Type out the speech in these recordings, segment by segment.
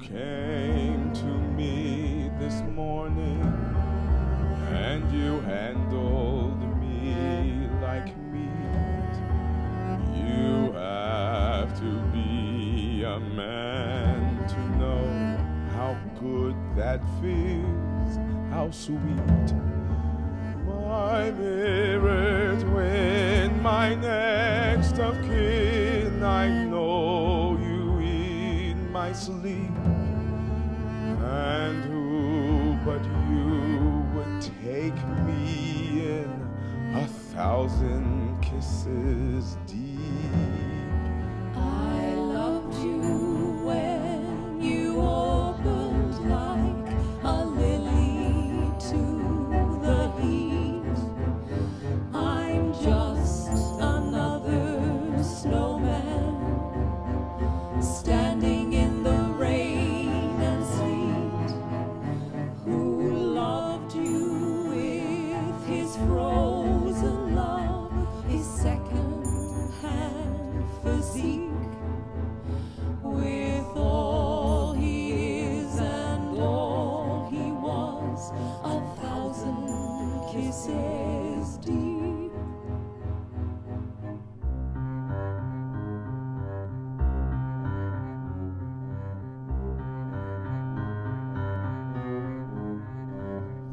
Came to me this morning and you handled me like meat. You have to be a man to know how good that feels, how sweet. My mirror twin, my next of kin, I know you in my sleep. And who but you would take me in a thousand kisses deep? Kisses deep.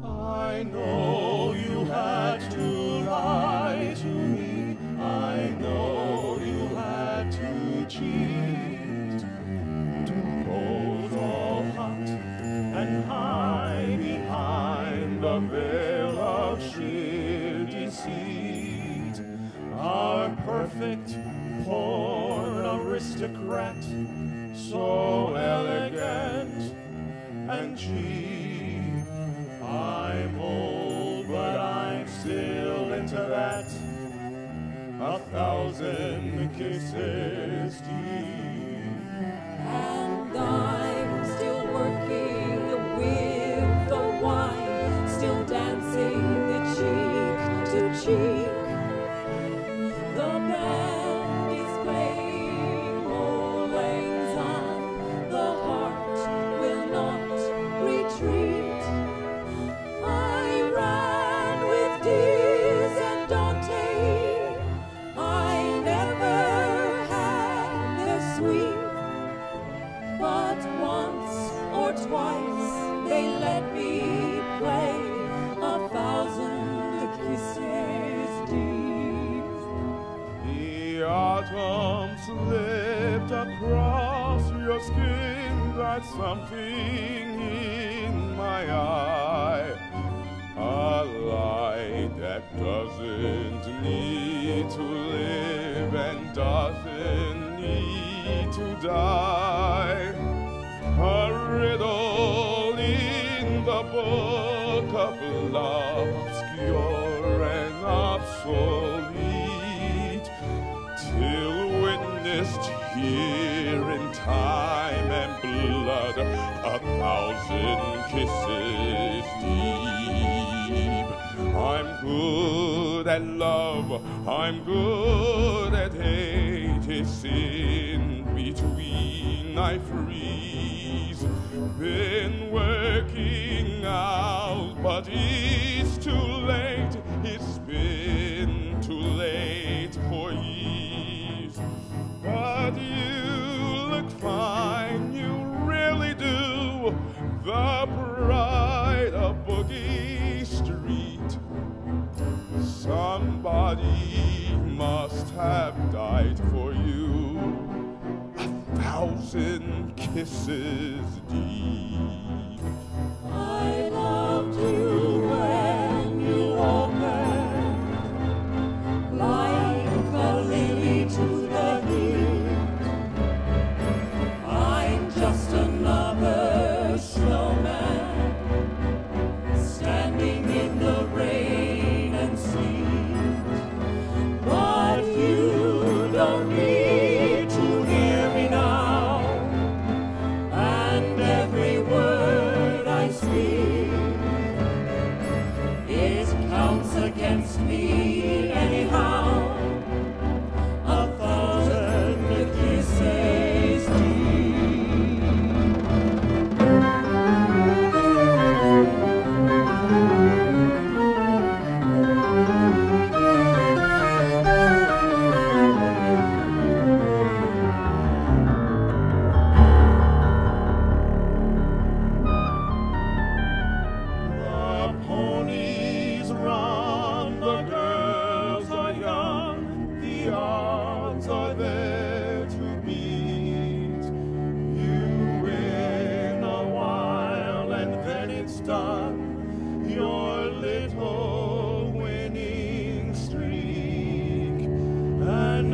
I know you had to lie to me. I know you had to cheat. To pose all hot and hide behind a veil so elegant and cheap. I'm old, but I'm still into that. A thousand kisses deep. And I'm your skin, got something in my eye. A light that doesn't need to live and doesn't need to die. A riddle in the book of love, obscure and obsolete, witnessed here in time and blood, a thousand kisses deep. I'm good at love, I'm good at hate, it's in between I freeze. Been working out, but it's too late, it's been you look fine, you really do. The pride of Boogie Street. Somebody must have died for you. A thousand kisses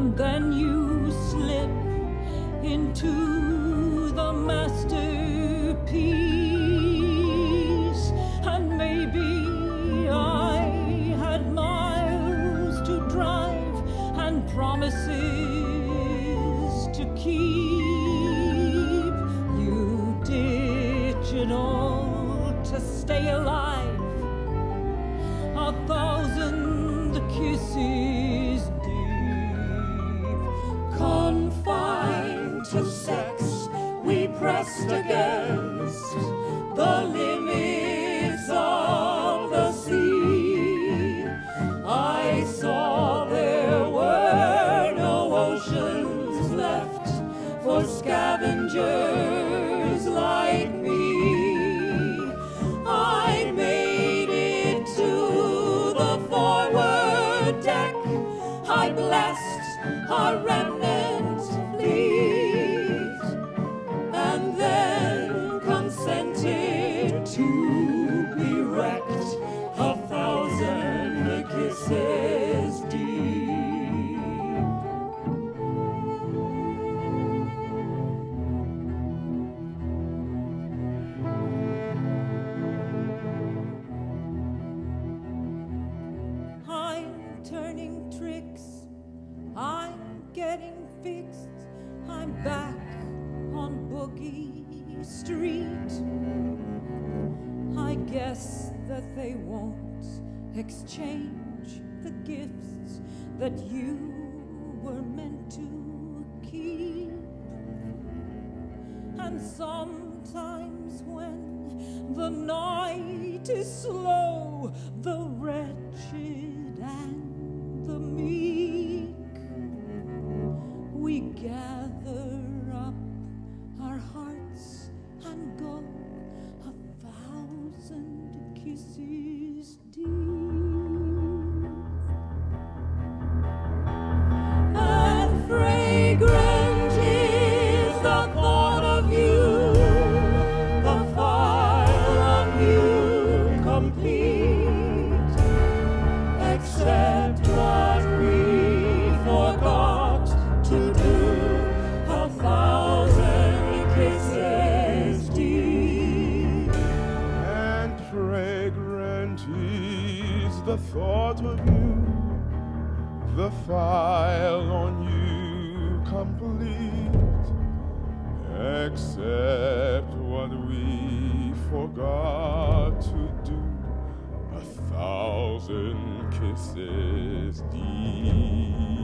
and then you slip into the masterpiece. And maybe I had miles to drive and promises to keep. Deck. I blessed our remnant guess that they won't exchange the gifts that you were meant to keep. And sometimes when the night is slow, the wretched the thought of you, the file on you complete, except what we forgot to do, a thousand kisses deep.